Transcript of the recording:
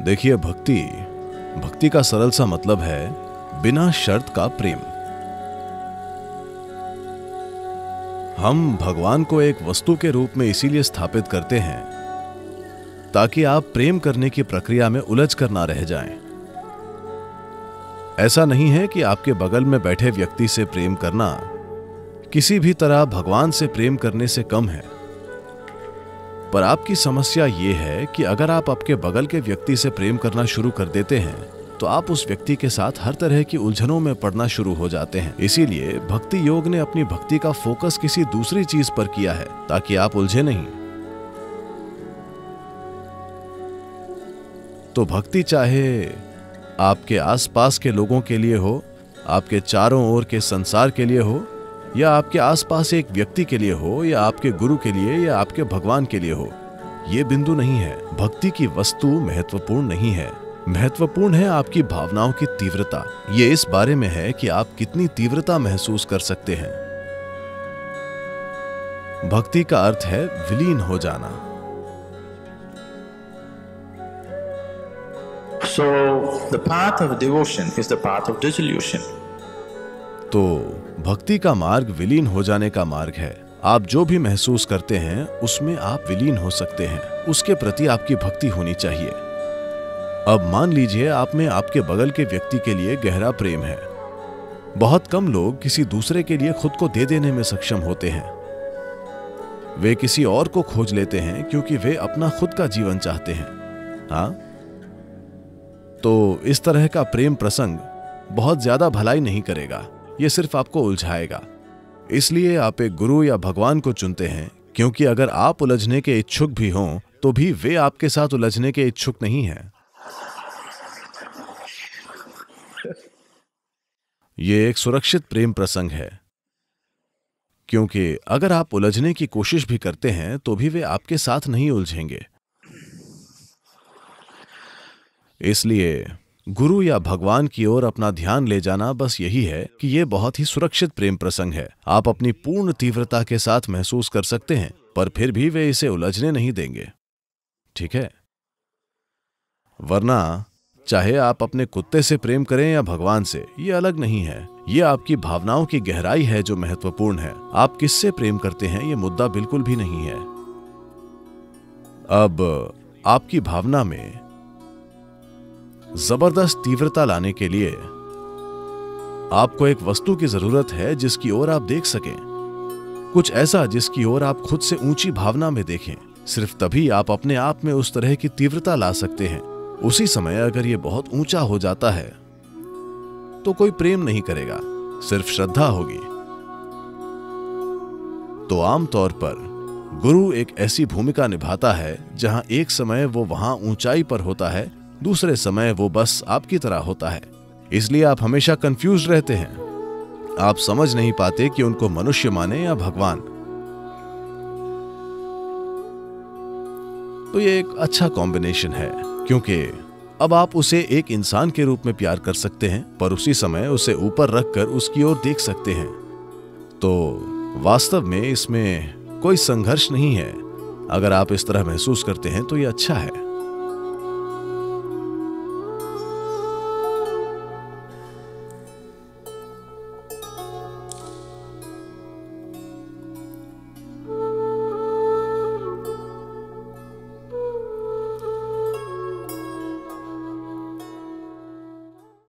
देखिए भक्ति भक्ति का सरल सा मतलब है बिना शर्त का प्रेम हम भगवान को एक वस्तु के रूप में इसीलिए स्थापित करते हैं, ताकि आप प्रेम करने की प्रक्रिया में उलझ कर ना रह जाएँ। ऐसा नहीं है कि आपके बगल में बैठे व्यक्ति से प्रेम करना किसी भी तरह भगवान से प्रेम करने से कम है पर आपकी समस्या ये है कि अगर आप आपके बगल के व्यक्ति से प्रेम करना शुरू कर देते हैं तो आप उस व्यक्ति के साथ हर तरह की उलझनों में पड़ना शुरू हो जाते हैं। इसीलिए भक्ति योग ने अपनी भक्ति का फोकस किसी दूसरी चीज़ पर किया है, ताकि आप उलझे नहीं। तो भक्ति चाहे आपके आसपास के लोगों के लिए हो, आपके चारों ओर के संसार के लिए हो या आपके आसपास एक व्यक्ति के लिए हो या आपके गुरु के लिए या आपके भगवान के लिए हो ये बिंदु नहीं है। भक्ति की वस्तु महत्वपूर्ण नहीं है। महत्वपूर्ण है आपकी भावनाओं की तीव्रता। ये इस बारे में है कि आप कितनी तीव्रता महसूस कर सकते हैं। भक्ति का अर्थ है विलीन हो जाना। So, the path of devotion is the path of dissolution. तो भक्ति का मार्ग विलीन हो जाने का मार्ग है। आप जो भी महसूस करते हैं, उसमें आप विलीन हो सकते हैं। उसके प्रति आपकी भक्ति होनी चाहिए। अब मान लीजिए आप में आपके बगल के व्यक्ति के लिए गहरा प्रेम है। बहुत कम लोग किसी दूसरे के लिए खुद को दे देने में सक्षम होते हैं। वे किसी और को खोज लेते हैं क्योंकि वे अपना खुद का जीवन चाहते हैं। हाँ? तो इस तरह का प्रेम प्रसंग बहुत ज़्यादा भलाई नहीं करेगा। यह सिर्फ़ आपको उलझाएगा। इसलिए आप एक गुरु या भगवान को चुनते हैं, क्योंकि अगर आप उलझने के इच्छुक भी हों तो भी वे आपके साथ उलझने के इच्छुक नहीं हैं। ये एक सुरक्षित प्रेम प्रसंग है। क्योंकि अगर आप उलझने की कोशिश भी करते हैं तो भी वे आपके साथ नहीं उलझेंगे। इसलिए गुरु या भगवान की ओर अपना ध्यान ले जाना बस यही है कि यह बहुत ही सुरक्षित प्रेम प्रसंग है। आप अपनी पूर्ण तीव्रता के साथ महसूस कर सकते हैं, पर फिर भी वे इसे उलझने नहीं देंगे। ठीक है? वरना, चाहे आप अपने कुत्ते से प्रेम करें या भगवान से, ये अलग नहीं है। ये आपकी भावनाओं की गहराई है जो महत्वपूर्ण है। आप किससे प्रेम करते हैं, ये मुद्दा बिल्कुल भी नहीं है। अब, आपकी भावना में ज़बरदस्त तीव्रता लाने के लिए। आपको एक वस्तु की ज़रूरत है जिसकी ओर आप देख सकें। कुछ ऐसा जिसकी ओर आप खुद से ऊँची भावना में देखें। सिर्फ़ तभी आप अपने आप में उस तरह की तीव्रता ला सकते हैं। उसी समय अगर यह बहुत ऊँचा हो जाता है तो कोई प्रेम नहीं करेगा, सिर्फ़ श्रद्धा होगी। तो आमतौर पर, गुरु एक ऐसी भूमिका निभाता है जहाँ एक समय वो वहाँ ऊंचाई पर होता है दूसरे समय वो बस आपकी तरह होता है। इसलिए आप हमेशा कंफ्यूज रहते हैं। आप समझ नहीं पाते कि उनको मनुष्य माने या भगवान। तो ये एक अच्छा कॉम्बिनेशन है, क्योंकि अब आप उसे एक इंसान के रूप में प्यार कर सकते हैं, पर उसी समय उसे ऊपर रखकर उसकी ओर देख सकते हैं। तो वास्तव में इसमें कोई संघर्ष नहीं है। अगर आप इस तरह महसूस करते हैं तो यह अच्छा है।